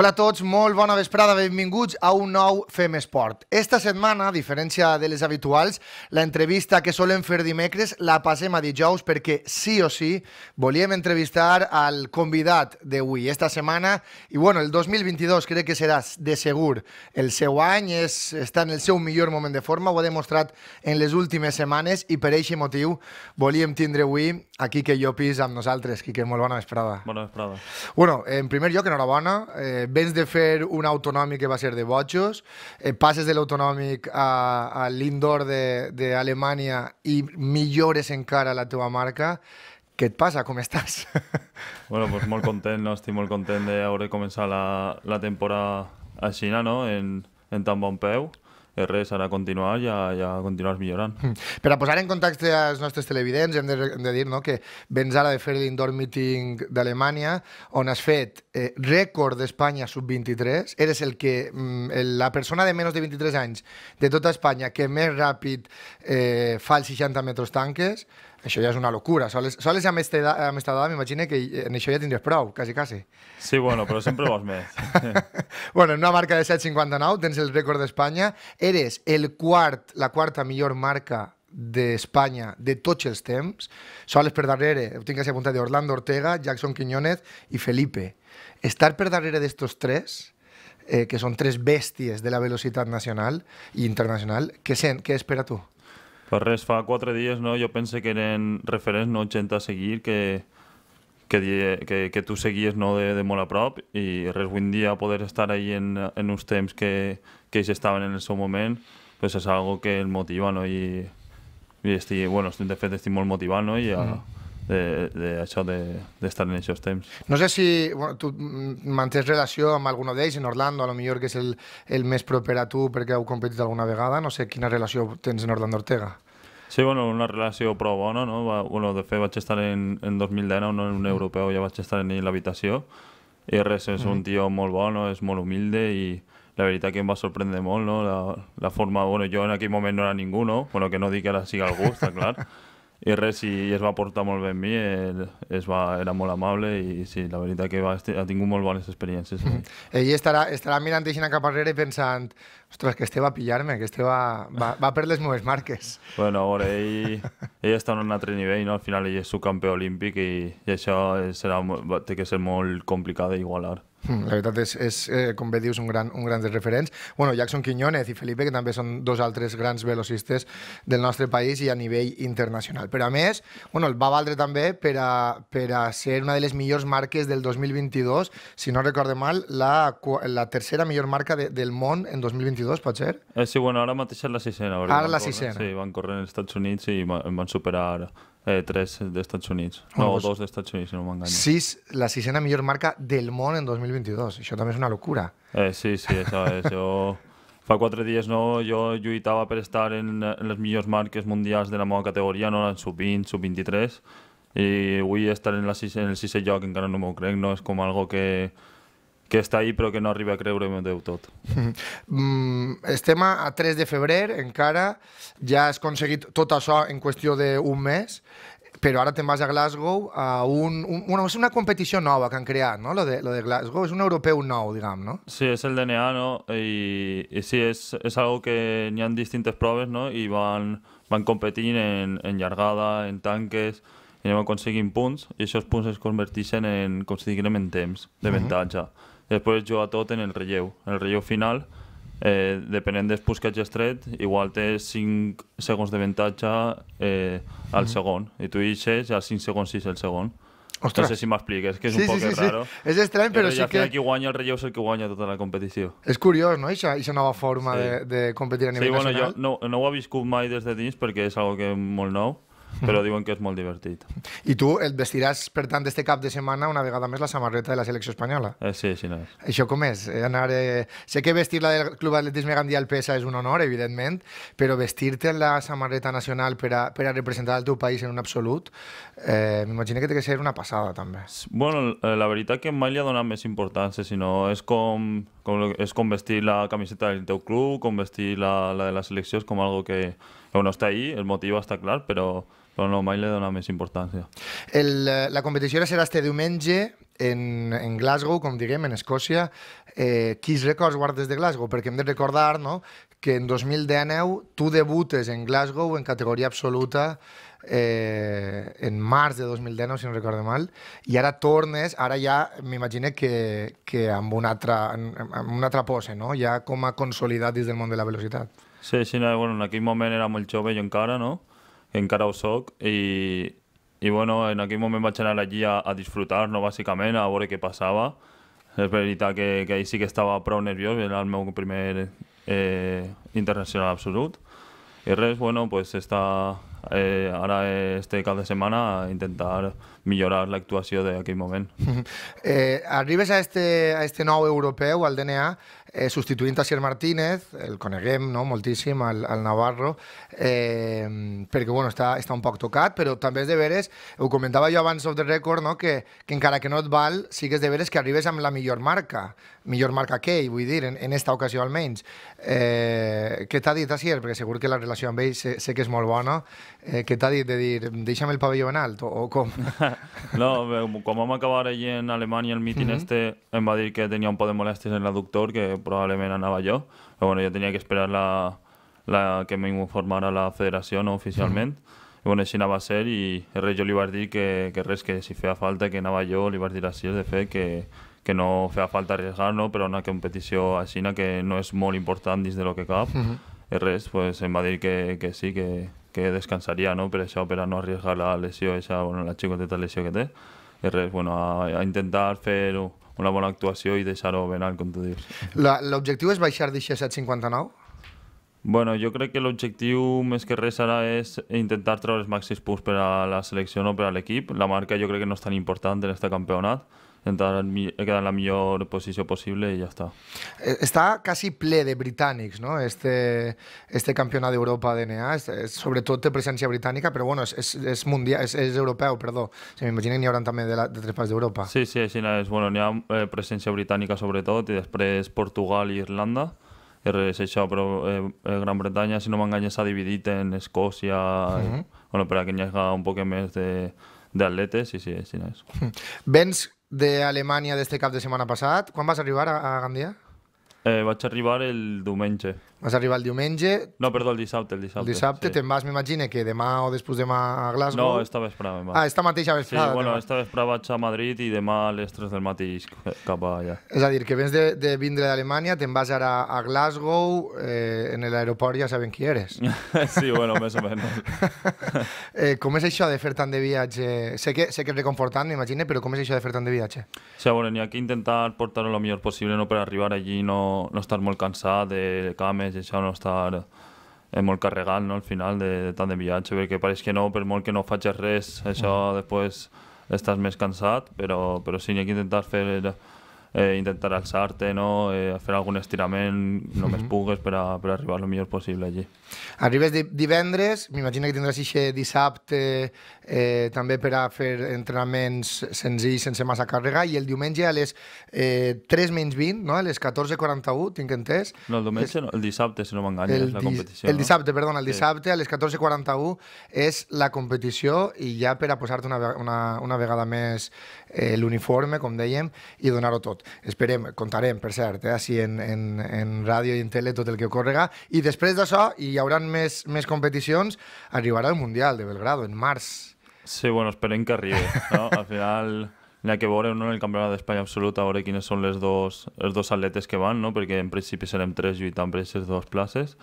Hola a tots, molt bona vesprada, benvinguts a un nou Fem Esport. Esta setmana, a diferència de les habituals, la entrevista que solen fer dimecres la passem a dijous perquè sí o sí volíem entrevistar al convidat d'avui esta setmana i bueno, el 2022 crec que serà de segur el seu any, és, està en el seu millor moment de forma, ho ha demostrat en les últimes setmanes i per aquest motiu volíem tindre avui a Quique Llopis amb nosaltres. Quique, molt bona vesprada. Bona vesprada. Bueno, en primer lloc, enhorabona. Eh, vens de fer un autonòmic que va ser de bojos, eh, passes de l'autonòmic a, a l'indoor d'Alemanya i millores encara la teva marca. Què et passa? Com estàs? Bueno, pues molt content, no? estic molt content d'haver començat la, la temporada a Xina, no? en, en tan bon peu i res, ara continuar i ja, ja continuar millorant. Per a posar en contacte als nostres televidents, hem de, hem de dir no, que vens ara de fer l'indoor meeting d'Alemanya, on has fet eh, rècord d'Espanya sub-23, eres el que, mm, la persona de menys de 23 anys de tota Espanya que més ràpid eh, fa els 60 metres tanques, això ja és una locura. Soles, soles amb esta edat, amb esta edat m'imagino que en això ja tindries prou, quasi, quasi. Sí, bueno, però sempre vols més. bueno, en una marca de 7.59 tens el rècord d'Espanya. Eres el quart, la quarta millor marca d'Espanya de tots els temps. Soles per darrere, ho tinc que apuntat, d'Orlando Ortega, Jackson Quiñones i Felipe. Estar per darrere d'estos tres, eh, que són tres bèsties de la velocitat nacional i internacional, què, sent, què espera tu? Pues res, fa quatre dies no, jo pense que eren referents, no, gent a seguir, que, que, que, que tu seguies no, de, de molt a prop i res, avui dia poder estar ahí en, en uns temps que, que ells estaven en el seu moment, pues és algo que el motiva, no? I, i estic, bueno, de fet estic molt motivat, no? I a, de, de això d'estar de, en aquests temps. No sé si bueno, tu mantens relació amb algun d'ells, en Orlando, a lo millor que és el, el més proper a tu perquè heu competit alguna vegada, no sé quina relació tens en Orlando Ortega. Sí, bueno, una relació prou bona, no? Va, bueno, de fet vaig estar en, en 2019, no? en un europeu ja vaig estar en l'habitació i res, és un tio molt bo, no? és molt humilde i la veritat que em va sorprendre molt, no? La, la forma, bueno, jo en aquell moment no era ningú, no? Bueno, que no dic que ara sigui algú, està clar, i res, i es va portar molt bé amb mi, ell, es va, era molt amable i sí, la veritat que va, ha tingut molt bones experiències. Sí. Ell estarà, estarà mirant aixina cap arrere i pensant ostres, que este va pillar-me, que este va, va, va per les meves marques. Bueno, a veure, ell, ell està en un altre nivell, no? al final ell és subcampió olímpic i, i això serà, té que ser molt complicat d'igualar. Hmm, la veritat és, és eh, com bé dius, un gran, un gran dels referents. Bueno, Jackson Quiñones i Felipe, que també són dos altres grans velocistes del nostre país i a nivell internacional. Però a més, bueno, el va valdre també per a, per a ser una de les millors marques del 2022, si no recorde mal, la, la tercera millor marca de, del món en 2022, pot ser? Eh, sí, bueno, ara mateix és la sisena. Ara la sisena. Sí, van córrer als Estats Units i van superar eh, tres d'Estats Units. No, oh, pues, dos d'Estats Units, si no m'enganyo. Sis, la sisena millor marca del món en 2022. Això també és una locura. Eh, sí, sí, això és. Jo... Fa quatre dies no, jo lluitava per estar en, en les millors marques mundials de la meva categoria, no en sub-20, sub-23, i avui estar en, la sis, en el sisè lloc encara no m'ho crec, no? És com algo que, que està ahí però que no arriba a creure-m'ho del tot. Mm, estem a 3 de febrer, encara, ja has aconseguit tot això en qüestió d'un mes, però ara te'n vas a Glasgow a un, un, bueno, és una competició nova que han creat, no? Lo de, lo de Glasgow és un europeu nou, diguem, no? Sí, és el DNA, no? I, i sí, és, és algo que n'hi ha distintes proves, no? I van, van competint en, en llargada, en tanques, i anem aconseguint punts, i aquests punts es converteixen en, com si diguem, en temps d'avantatge. Uh -huh després juga tot en el relleu. En el relleu final, eh, depenent del pus que hagi estret, igual té 5 segons d'avantatge eh, al mm -hmm. segon, i tu eixes a 5 segons 6 el segon. Ostres. No sé si m'expliques, que és sí, un poc sí, sí, raro. Sí. És estrany, però sí que... Qui guanya el relleu és el que guanya tota la competició. És curiós, no?, aquesta nova forma sí. de, de competir a nivell sí, bueno, nacional. Jo no, no ho he viscut mai des de dins perquè és algo que és molt nou, però diuen que és molt divertit. I tu et vestiràs, per tant, este cap de setmana una vegada més la samarreta de la selecció espanyola? Eh, sí, sí, no és. Això com és? Eh, anar, eh... Sé que vestir la del Club Atletisme Gandia al PESA és un honor, evidentment, però vestir-te en la samarreta nacional per a, per a representar el teu país en un absolut, eh, m'imagino que té que ser una passada, també. Bueno, eh, la veritat que mai li ha donat més importància, sinó és com, com, és com vestir la camiseta del teu club, com vestir la, la de la selecció, és com algo que, que no està ahí, el motiu està clar, però però no, mai li dona més importància. El, eh, la competició serà este diumenge en, en Glasgow, com diguem, en Escòcia. Eh, quins records guardes de Glasgow? Perquè hem de recordar no, que en 2019 tu debutes en Glasgow en categoria absoluta eh, en març de 2019, si no recordo mal, i ara tornes, ara ja m'imagino que, que amb, una altra, amb una altra pose, no? ja com a consolidat dins del món de la velocitat. Sí, sí, no, bueno, en aquell moment era molt jove jo encara, no? Encara ho soc, i, i bueno, en aquell moment vaig anar allí a, a disfrutar, no, bàsicament, a veure què passava. És veritat que, que ahir sí que estava prou nerviós, era el meu primer eh, internacional absolut. I res, bueno, pues està eh, ara este cap de setmana a intentar millorar l'actuació d'aquell moment. eh, arribes a este, a este nou europeu, al DNA, eh, substituint a Sier Martínez, el coneguem no, moltíssim, al, al Navarro, eh, perquè bueno, està, està un poc tocat, però també és de veres, ho comentava jo abans of the record, no, que, que encara que no et val, sí que és de veres que arribes amb la millor marca, millor marca que ell, vull dir, en, en esta ocasió almenys. Eh, què t'ha dit Asier? Perquè segur que la relació amb ell sé, sé que és molt bona. Eh, què t'ha dit de dir, deixa'm el pavelló en alt, o, o com? no, quan vam acabar allí en Alemanya el míting uh -huh. este, em va dir que tenia un poc de molèsties en l'adductor, que probablement anava jo, però bueno, jo tenia que esperar la, la, que m'informara la federació no, oficialment. Uh -huh. I bueno, així anava a ser i res, jo li vaig dir que, que res, que si feia falta que anava jo, li vaig dir així, de fet, que, que no feia falta arriesgar, no? però una competició així que no és molt important dins de lo que cap. Uh -huh. I res, pues, em va dir que, que sí, que, que descansaria no? per això, per a no arriesgar la lesió, esa, bueno, la xicoteta lesió que té. I res, bueno, a, a intentar fer una bona actuació i deixar-ho ben alt, com tu dius. L'objectiu és baixar d'això 759? Bueno, jo crec que l'objectiu més que res ara és intentar treure els màxims punts per a la selecció o per a l'equip. La marca jo crec que no és tan important en aquest campionat intentar quedar en la millor posició possible i ja està. Eh, està quasi ple de britànics, no? Este, este campionat d'Europa DNA, sobretot té presència britànica, però bueno, és, és, és mundial, és, és europeu, perdó. Se m'imagina que n'hi haurà també de, la, de tres parts d'Europa. Sí, sí, així és. Bueno, n'hi ha eh, presència britànica sobretot, i després Portugal i Irlanda, i res, això, però eh, eh Gran Bretanya, si no m'enganyes, s'ha dividit en Escòcia, uh -huh. bueno, per a que n'hi hagi un poc més de d'atletes, sí, sí, sí, és. Vens d'Alemanya d'este cap de setmana passat. Quan vas arribar a, a Gandia? Eh, vaig arribar el diumenge. Vas arribar el diumenge... No, perdó, el dissabte. El dissabte, el dissabte sí. te'n vas, m'imagine, que demà o després demà a Glasgow... No, esta vesprada. Ah, esta mateixa vesprada. Sí, bueno, esta vesprada vaig a Madrid i demà a les 3 del matí cap allà. És a dir, que vens de, de vindre d'Alemanya, te'n vas ara a Glasgow, eh, en l'aeroport ja saben qui eres. sí, bueno, més o menys. eh, com és això de fer tant de viatge? Sé que, sé que és reconfortant, m'imagine, però com és això de fer tant de viatge? Sí, bueno, n'hi ha que intentar portar-ho el millor possible no per arribar allí no, no estar molt cansat de cames i això, no estar eh, molt carregat no, al final de, de tant de viatge, perquè pareix que no, per molt que no facis res, això mm. després estàs més cansat, però, però sí, n'hi ha que intentar fer eh, intentar alçar-te, no? eh, fer algun estirament només mm -hmm. pugues per, a, per arribar el millor possible allí. Arribes divendres, m'imagino que tindràs aquest dissabte eh, també per a fer entrenaments senzills sense massa càrrega i el diumenge a les eh, 3 menys 20, no? a les 14.41, tinc entès. No, el diumenge és... no, el dissabte, si no m'enganyes, la competició. El dissabte, no? perdona, el dissabte sí. a les 14.41 és la competició i ja per a posar-te una, una, una vegada més eh, l'uniforme, com dèiem, i donar-ho tot. Esperem, contarem, per cert, eh, així en, en, en ràdio i en tele tot el que ocorrega. I després d'això, i hi haurà més, més competicions, arribarà el Mundial de Belgrado, en març. Sí, bueno, esperem que arribi. No? Al final n'hi ha que veure no, en el Campionat d'Espanya absolut a veure quines són les dos, els dos atletes que van, no? perquè en principi serem tres lluitant per aquestes dues places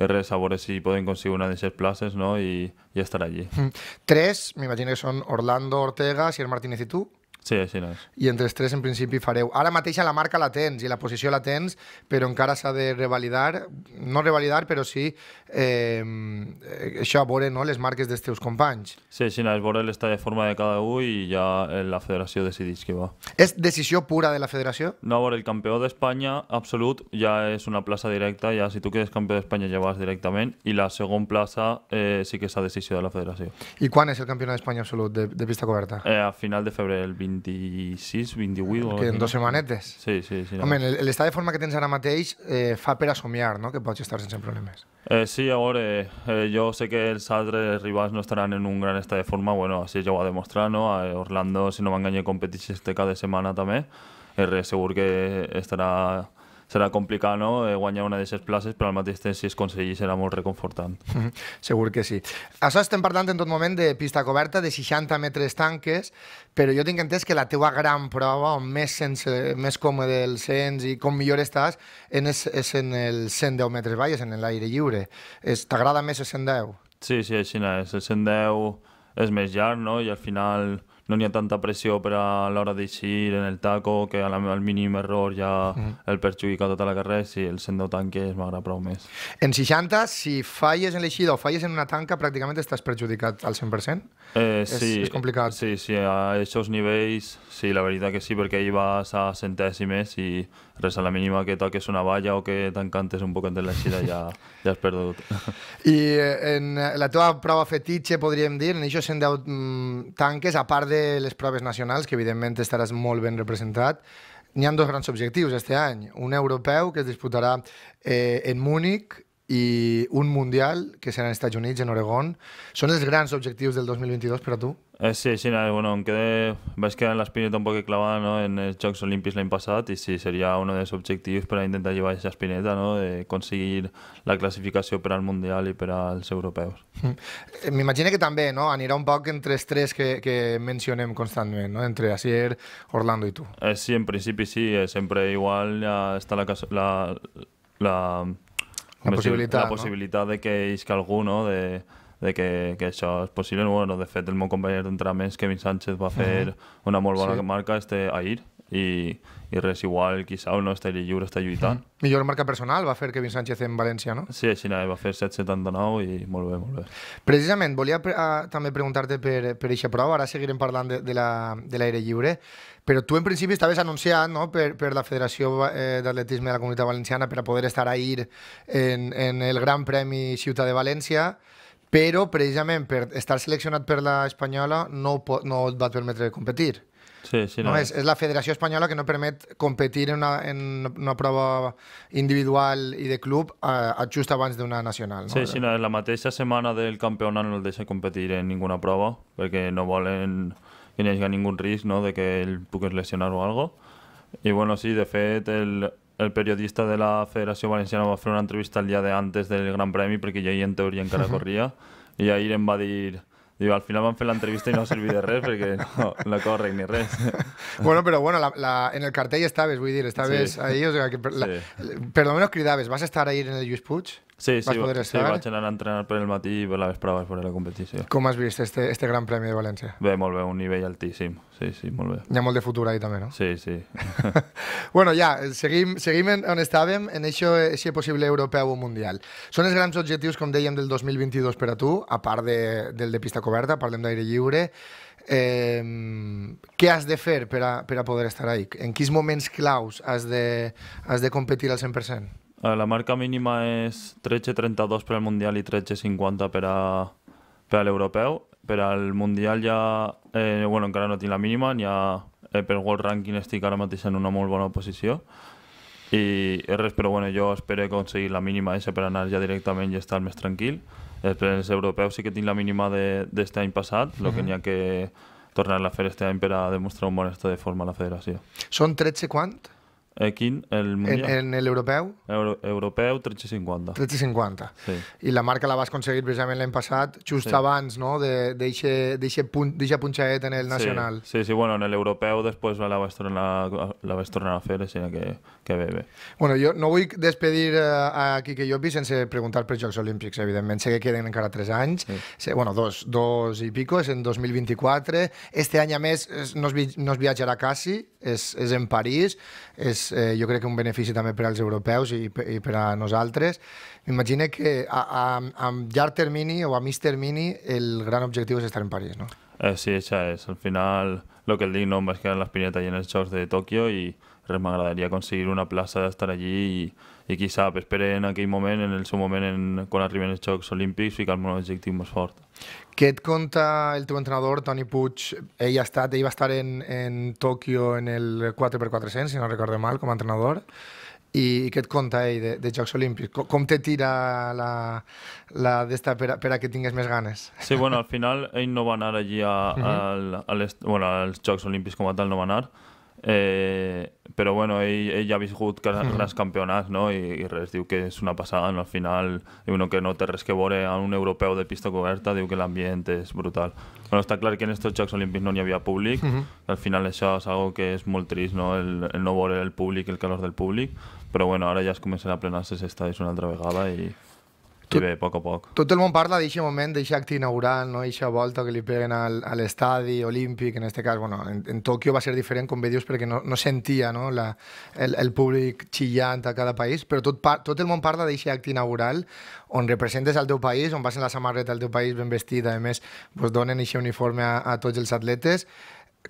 i res, a veure si poden aconseguir una d'aquestes places no? I, i estar allí. Tres, m'imagino que són Orlando Ortega, Sier Martínez i tu? Sí, així no és. I entre els tres, en principi, fareu. Ara mateix la marca la tens i la posició la tens, però encara s'ha de revalidar, no revalidar, però sí eh, això, veure no, les marques dels teus companys. Sí, sí, no, és veure l'estat de forma de cada un i ja la federació decideix què va. És decisió pura de la federació? No, a veure, el campió d'Espanya absolut ja és una plaça directa, ja si tu quedes campió d'Espanya ja vas directament, i la segona plaça eh, sí que és a decisió de la federació. I quan és el campionat d'Espanya absolut de, de pista coberta? Eh, a final de febrer, el 20 26, 28... Que en dos setmanetes? Sí, sí. sí Home, l'estat de forma que tens ara mateix eh, fa per a somiar, no?, que pots estar sense problemes. Eh, sí, a veure, eh, jo sé que els altres rivals no estaran en un gran estat de forma, bueno, així ja ho ha demostrat, no? A Orlando, si no m'enganya, competeix este cada setmana també, eh, segur que estarà serà complicat no? eh, guanyar una d'aquestes places, però al mateix temps si es aconsegueix serà molt reconfortant. Mm -hmm. Segur que sí. Això estem parlant en tot moment de pista coberta, de 60 metres tanques, però jo tinc entès que la teua gran prova, on més, sense, més còmode el sents i com millor estàs, és, és en el 110 metres valles, en l'aire lliure. T'agrada més el 110? Sí, sí, així és. El 110 és més llarg, no? I al final no n'hi ha tanta pressió per a l'hora d'eixir en el taco que al mínim error ja mm -hmm. el perjudica tota la carrera si el sendo tanque m'agrada prou més. En 60, si falles en l'eixida o falles en una tanca, pràcticament estàs perjudicat al 100%? Eh, sí, és, és complicat. Sí, sí, a aquests nivells, sí, la veritat que sí, perquè ahir vas a centèsimes i res a la mínima que toques una valla o que t'encantes un poc en l'eixida ja, ja has perdut. I eh, en la teva prova fetitxe, podríem dir, en això 110 mm, tanques, a part de les proves nacionals, que evidentment estaràs molt ben representat, n'hi ha dos grans objectius este any. Un europeu que es disputarà eh, en Múnich i un mundial que serà als Estats Units, en Oregon. Són els grans objectius del 2022 per a tu? Eh, sí, sí, no, bueno, em quedé, vaig quedar en l'espineta un poc clavada no, en els Jocs Olímpics l'any passat i sí, seria un dels objectius per a intentar llevar aquesta espineta, no, de aconseguir la classificació per al Mundial i per als europeus. Mm. M'imagino que també no, anirà un poc entre els tres que, que mencionem constantment, no? entre Asier, Orlando i tu. Eh, sí, en principi sí, eh, sempre igual ja està la, la, la, la possibilitat, la possibilitat no? de que isca algú, no? de, de que, que això és possible. Bueno, de fet, el meu company d'entrenaments, Kevin Sánchez, va fer uh -huh. una molt bona sí. marca este ahir i, i res igual, quizà no estaria lliure, està lluitant. -huh. Millor marca personal va fer Kevin Sánchez en València, no? Sí, així va fer 7,79 i molt bé, molt bé. Precisament, volia pre uh, també preguntar-te per, per aquesta prova, ara seguirem parlant de, de l'aire la, lliure, però tu en principi estaves anunciat no, per, per la Federació eh, d'Atletisme de la Comunitat Valenciana per a poder estar ahir en, en el Gran Premi Ciutat de València, però precisament per estar seleccionat per la espanyola no, no et va permetre competir. Sí, sí, no. no és, és la Federació Espanyola que no permet competir en una, en una prova individual i de club uh, just abans d'una nacional. No? Sí, sí, no, la mateixa setmana del campionat no el deixa competir en ninguna prova perquè no volen que no hi hagi ningú risc no, de que ell pugui lesionar o algo. I bueno, sí, de fet, el, el periodista de la Federació Valenciana va fer una entrevista el dia de antes del Gran Premi perquè ja en teoria encara corria i ahir em va dir Diu, al final van fer l'entrevista i no ha servit de res perquè no, no corre ni res. Bueno, però bueno, la, la, en el cartell estaves, vull dir, estaves sí. ahí, o sea, que per, la, sí. per lo menos cridaves. Vas estar ahir en el Lluís Puig? Sí, sí, poder sí, vaig anar a entrenar per el matí i per la vesprada veure la competició. Com has vist este, este Gran Premi de València? Bé, molt bé, un nivell altíssim. Sí, sí, molt bé. Hi ha molt de futur ahí també, no? Sí, sí. bueno, ja, seguim, seguim on estàvem, en això, això possible europeu o mundial. Són els grans objectius, com dèiem, del 2022 per a tu, a part de, del de pista coberta, parlem d'aire lliure. Eh, què has de fer per a, per a poder estar ahí? En quins moments claus has de, has de competir al 100%? Eh, la marca mínima és 13.32 per al Mundial i 13.50 per, a, per a l'Europeu. Per al Mundial ja, eh, bueno, encara no tinc la mínima, ni ha, eh, per World Ranking estic ara mateix en una molt bona posició. I res, però bueno, jo espero aconseguir la mínima esa per anar ja directament i estar més tranquil. Després els europeus sí que tinc la mínima d'aquest any passat, el uh -huh. que n'hi ha que tornar a fer aquest any per a demostrar un bon estat de forma a la federació. Són 13 quant? Eh, quin? El mundial? En, en l'europeu? Euro, europeu 1350. 1350. Sí. I la marca la vas aconseguir precisament l'any passat, just sí. abans no? d'eixa punt, punxaet en el nacional. Sí, sí, sí bueno, en l'europeu després la vaig tornar, la vaig tornar a fer, així que, que bé, bé. Bueno, jo no vull despedir eh, a Quique Llopi sense preguntar per Jocs Olímpics, evidentment. Sé que queden encara tres anys, sí. sé, bueno, dos, dos i pico, és en 2024. Este any, a més, no es, no es viatjarà quasi, és, és en París, és eh, jo crec que un benefici també per als europeus i, i per a nosaltres. M'imagino que a, a, a llarg termini o a mig termini el gran objectiu és estar en París, no? Eh, sí, això és. Al final, el que el dic, no, em vaig quedar en l'espineta i en els Jocs de Tòquio i res, m'agradaria aconseguir una plaça d'estar allí i, i qui sap, espero en aquell moment, en el seu moment, en, quan arriben els Jocs Olímpics, ficar-me un objectiu més fort. Què et conta el teu entrenador, Toni Puig? Ell, ha estat, ell va estar en, en Tòquio en el 4x400, si no recordo mal, com a entrenador. I què et conta ell de, de Jocs Olímpics? Com, com te tira la, la d'esta per, a, per a que tingues més ganes? Sí, bueno, al final ell no va anar allí a, uh -huh. a, a les, bueno, als Jocs Olímpics com a tal, no va anar, Eh, però bueno, ell, ell ja ha viscut grans campionats no? I, i res, diu que és una passada no? al final diu no, que no té res que veure a un europeu de pista coberta diu que l'ambient és brutal bueno, està clar que en aquests Jocs Olímpics no n'hi havia públic mm -hmm. al final això és algo que és molt trist no? el, el no veure el públic, el calor del públic però bueno, ara ja es comencen a plenar els estadis una altra vegada i tot, I bé, a poc a poc. Tot el món parla d'aquest moment, d'aquest acte inaugural, no? Eixa volta que li peguen al, a l'estadi olímpic, en aquest cas, bueno, en, en Tòquio va ser diferent, com bé dius, perquè no, no sentia no? La, el, el públic xillant a cada país, però tot, tot el món parla d'aquest acte inaugural on representes el teu país, on vas en la samarreta del teu país ben vestida, a més, pues, donen aquest uniforme a, a tots els atletes,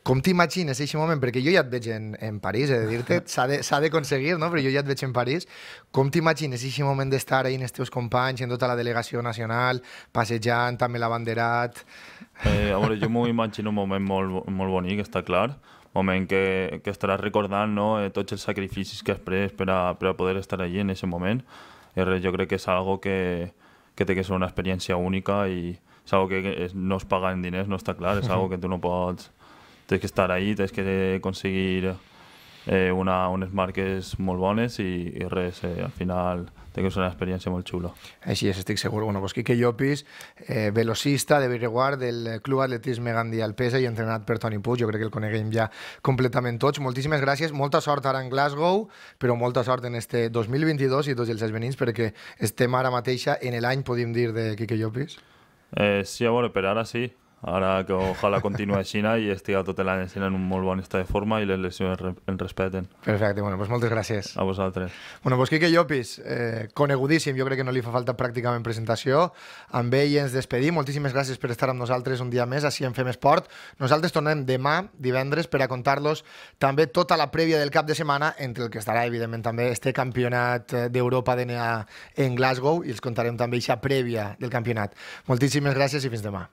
com t'imagines aquest moment? Perquè jo ja et veig en, en París, he de dir-te, s'ha d'aconseguir, no? però jo ja et veig en París. Com t'imagines aquest moment d'estar ahí amb els teus companys, en tota la delegació nacional, passejant, també l'abanderat... Eh, a veure, jo m'ho imagino un moment molt, molt bonic, està clar. Un moment que, que estaràs recordant no? eh, tots els sacrificis que has pres per a, per a poder estar allí en aquest moment. Res, jo crec que és algo que, que té que ser una experiència única i és algo que no es paga en diners, no està clar, és algo que tu no pots tens que estar ahí, tens que aconseguir eh, una, unes marques molt bones i, i res, eh, al final té que ser una experiència molt xula. Així és, estic segur. Bueno, pues Quique Llopis, eh, velocista de Birreguard del Club Atletisme Gandhi Alpesa i entrenat per Toni Puig, jo crec que el coneguem ja completament tots. Moltíssimes gràcies, molta sort ara en Glasgow, però molta sort en este 2022 i tots els esvenins, perquè estem ara mateixa en l'any, podem dir, de Quique Llopis. Eh, sí, a veure, per ara sí. Ara que ojalà continuï així i estiga tot l'any en un molt bon estat de forma i les lesions en respeten. Perfecte, bueno, pues moltes gràcies. A vosaltres. Bueno, pues Quique Llopis, eh, conegudíssim, jo crec que no li fa falta pràcticament presentació. Amb ell ens despedim. Moltíssimes gràcies per estar amb nosaltres un dia més així en Fem Esport. Nosaltres tornem demà, divendres, per a contar-los també tota la prèvia del cap de setmana, entre el que estarà, evidentment, també este campionat eh, d'Europa d'NA en Glasgow i els contarem també aquesta prèvia del campionat. Moltíssimes gràcies i fins demà.